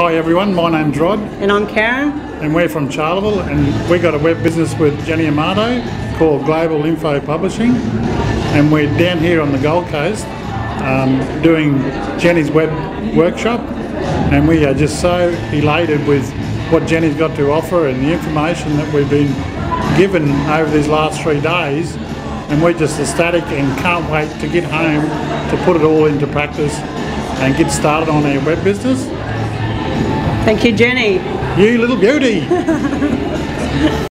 Hi everyone, my name's Rod. And I'm Karen. and we're from Charleville and we got a web business with Jennie Armato called Global Info Publishing. And we're down here on the Gold Coast um, doing Jennie's web workshop. And we are just so elated with what Jennie's got to offer and the information that we've been given over these last three days. And we're just ecstatic and can't wait to get home to put it all into practice and get started on our web business. Thank you, Jennie. You little beauty!